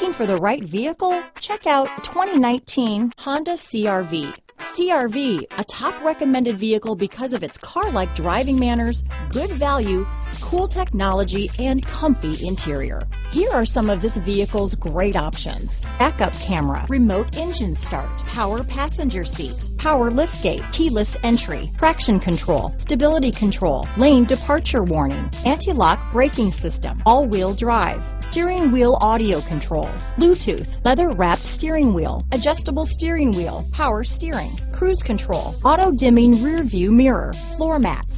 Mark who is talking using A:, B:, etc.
A: Looking for the right vehicle? Check out 2019 Honda CRV. CRV, a top recommended vehicle because of its car-like driving manners, good value, cool technology, and comfy interior. Here are some of this vehicle's great options. Backup camera, remote engine start, power passenger seat, power liftgate, keyless entry, traction control, stability control, lane departure warning, anti-lock braking system, all-wheel drive, steering wheel audio controls, Bluetooth, leather wrapped steering wheel, adjustable steering wheel, power steering, cruise control, auto dimming rear view mirror, floor mats,